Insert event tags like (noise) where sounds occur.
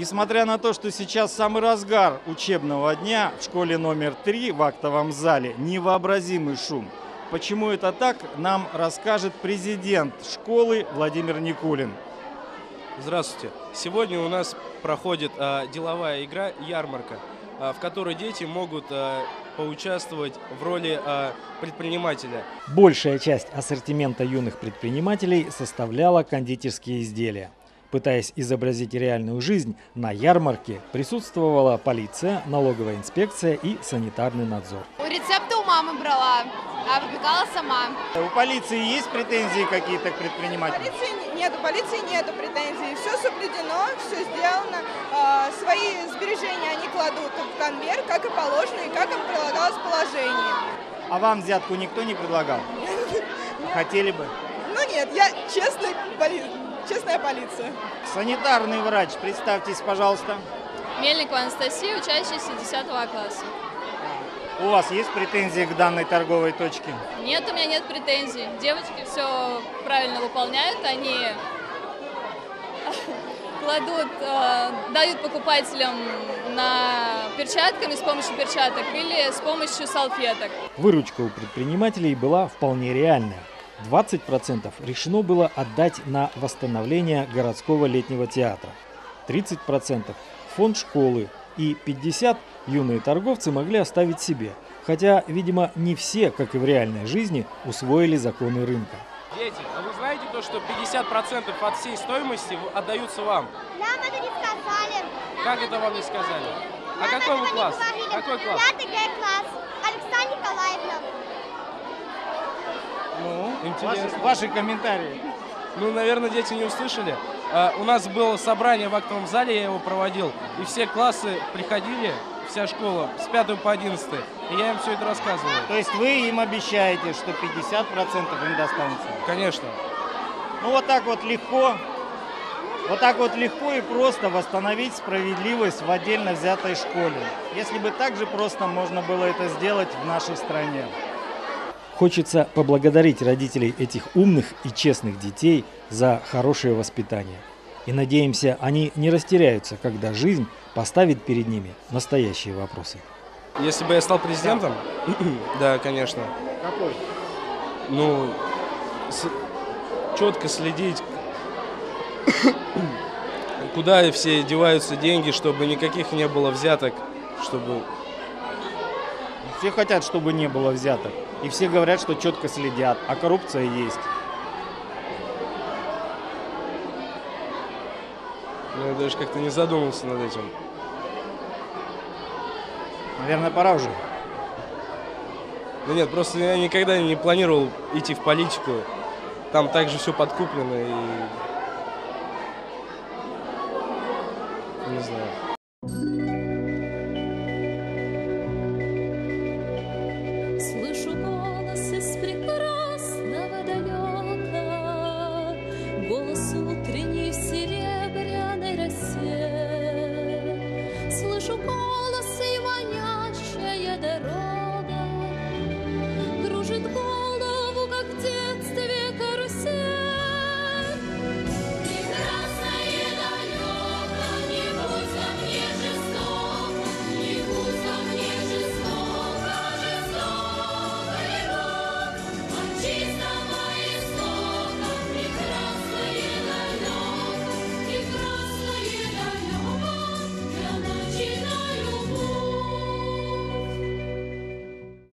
Несмотря на то, что сейчас самый разгар учебного дня в школе номер 3 в актовом зале, невообразимый шум. Почему это так, нам расскажет президент школы Владимир Никулин. Здравствуйте. Сегодня у нас проходит а, деловая игра «Ярмарка», а, в которой дети могут а, поучаствовать в роли а, предпринимателя. Большая часть ассортимента юных предпринимателей составляла кондитерские изделия. Пытаясь изобразить реальную жизнь, на ярмарке присутствовала полиция, налоговая инспекция и санитарный надзор. Рецепты у мамы брала, а выпекала сама. У полиции есть претензии какие-то к предпринимателям? Полиции нет, у полиции нету претензий. Все соблюдено, все сделано. А, Свои сбережения они кладут в конверт, как и положено, и как им прилагалось положение. А вам взятку никто не предлагал? (laughs) Хотели бы? Ну нет, я честный поли... честная полиция. Санитарный врач, представьтесь, пожалуйста. Мельникова Анастасия, учащаяся 10 класса. У вас есть претензии к данной торговой точке? Нет, у меня нет претензий. Девочки все правильно выполняют, они кладут, э, дают покупателям на перчатками с помощью перчаток или с помощью салфеток. Выручка у предпринимателей была вполне реальная. 20% решено было отдать на восстановление городского летнего театра, 30% в фонд школы и 50% юные торговцы могли оставить себе. Хотя, видимо, не все, как и в реальной жизни, усвоили законы рынка. Дети, а вы знаете то, что 50% от всей стоимости отдаются вам? Нам это не сказали. Как это вам не сказали? А Нам какой вы класс? Какой класс? Пятый Г-класс. Александра Николаевна. Ну, Интересно. ваши комментарии. Ну, наверное, дети не услышали. А, у нас было собрание в актовом зале, я его проводил, и все классы приходили, вся школа, с 5 по 11, и я им все это рассказывал. То есть вы им обещаете, что 50% им достанется? Конечно. Ну вот так вот легко, вот так вот легко и просто восстановить справедливость в отдельно взятой школе. Если бы так же просто можно было это сделать в нашей стране. Хочется поблагодарить родителей этих умных и честных детей за хорошее воспитание. И надеемся, они не растеряются, когда жизнь поставит перед ними настоящие вопросы. Если бы я стал президентом, да, конечно. Какой? Ну, четко следить, (coughs) куда все деваются деньги, чтобы никаких не было взяток, чтобы Все хотят, чтобы не было взяток. И все говорят, что четко следят, а коррупция есть. ну, я даже как-то не задумался над этим. Наверное, пора уже. Да нет, просто я никогда не планировал идти в политику. Там также все подкуплено и... Не знаю. может, город.